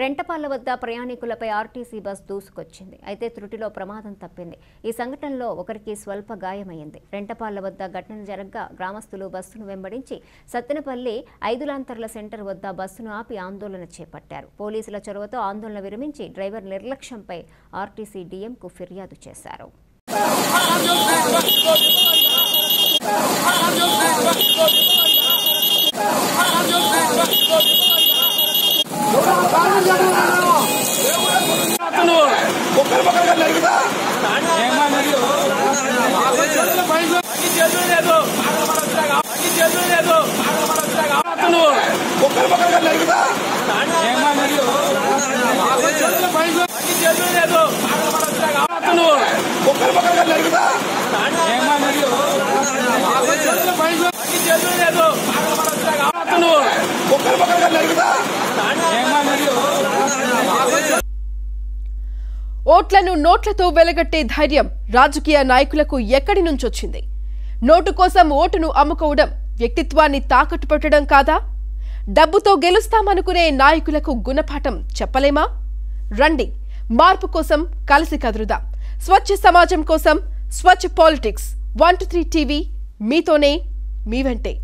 రెంటపాల వద్ద ప్రయాణికులపై RTC bus దూసుకొచ్చింది. అయితే త్రుటిలో ప్రమాదం తప్పింది. ఈ సంఘటనలో ఒకరికి స్వల్ప గాయమైంది. రెంటపాల వద్ద ఘటన జరగ్గా గ్రామస్తులు బస్సును వెంబడించి సత్తెనపల్లి ఐదులాంతర్ల సెంటర్ వద్ద బస్సును ఆపి ఆందోళన చేపట్టారు. పోలీసుల చొరవతో ఆందోళన విరమించి డ్రైవర్ నిర్లక్ష్యంపై ఆర్టీసీ డీఎంకు ఫిర్యాదు చేశారు. ఒక్కరి పక్కన నరుగుతా అతను ఒక్కరి నరుగుతా అతను ఒక్కరి ఓట్లను నోట్లతో వెలగట్టే ధైర్యం రాజకీయ నాయకులకు ఎక్కడి నుంచొచ్చింది? నోటు కోసం ఓటును అమ్ముకోవడం వ్యక్తిత్వాన్ని తాకట్టు పెట్టడం కాదా? డబ్బుతో గెలుస్తామనుకునే నాయకులకు గుణపాఠం చెప్పలేమా? రండి మార్పు కోసం కలిసి కదురుదాం? స్వచ్ఛ సమాజం కోసం స్వచ్ఛ politics one two three TV మీతోనే మీ వెంటే.